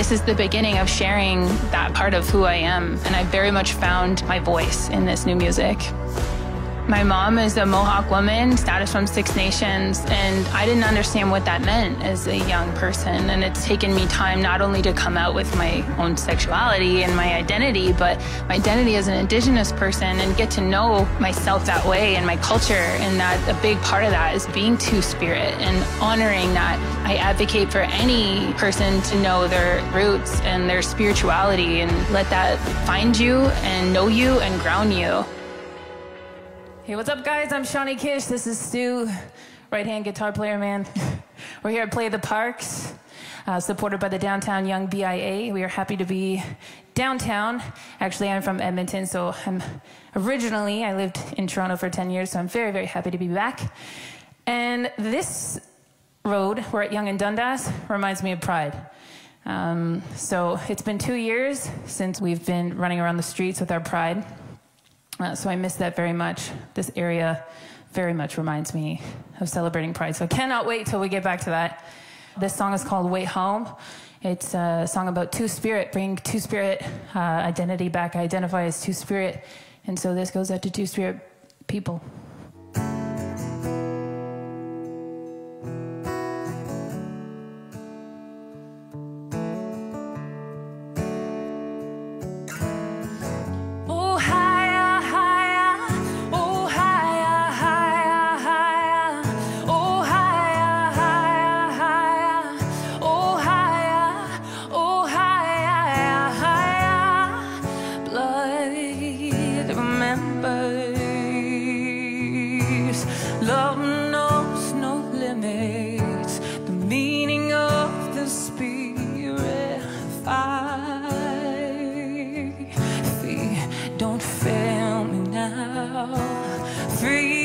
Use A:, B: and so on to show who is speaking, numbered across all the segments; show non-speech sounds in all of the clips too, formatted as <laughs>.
A: this is the beginning of sharing that part of who I am. And I very much found my voice in this new music. My mom is a Mohawk woman, status from Six Nations, and I didn't understand what that meant as a young person. And it's taken me time not only to come out with my own sexuality and my identity, but my identity as an Indigenous person and get to know myself that way and my culture. And that a big part of that is being Two Spirit and honoring that. I advocate for any person to know their roots and their spirituality and let that find you and know you and ground you. Hey, what's up, guys? I'm Shawnee Kish. This is Stu, right hand guitar player, man. <laughs> We're here at Play the Parks, uh, supported by the Downtown Yonge BIA. We are happy to be downtown. Actually, I'm from Edmonton, so I'm originally, I lived in Toronto for 10 years, so I'm very, very happy to be back. And this road, we're at Yonge and Dundas, reminds me of Pride. Um, so it's been two years since we've been running around the streets with our Pride. Uh, so I miss that very much. This area very much reminds me of celebrating Pride. So I cannot wait till we get back to that. This song is called Way Home. It's a song about Two Spirit, bringing Two Spirit uh, identity back. I identify as Two Spirit. And so this goes out to Two Spirit people. Love knows no limits. The meaning of the spirit. Fight. Don't fail me now. Free.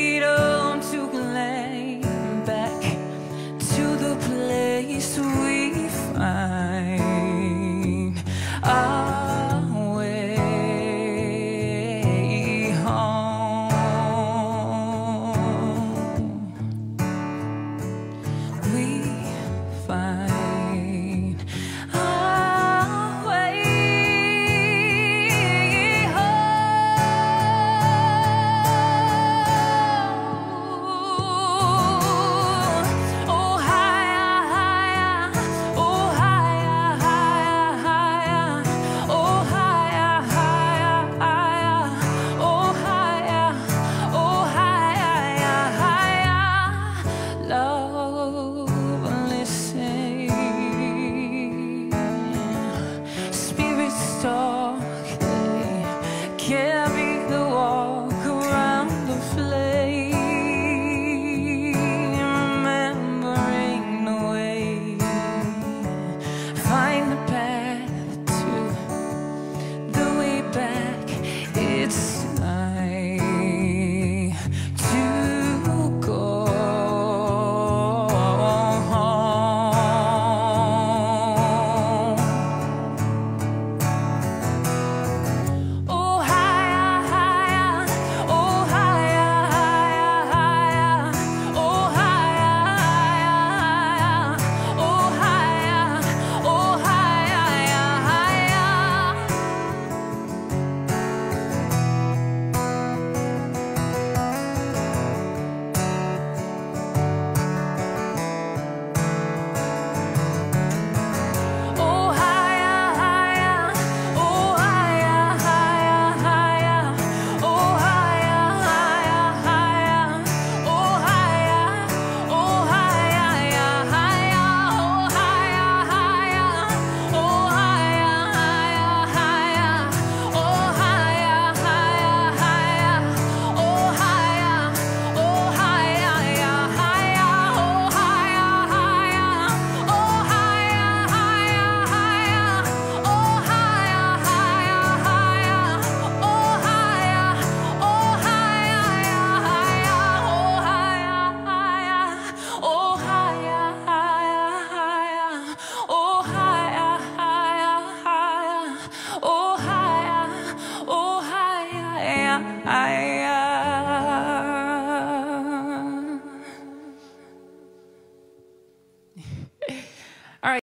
A: I, I.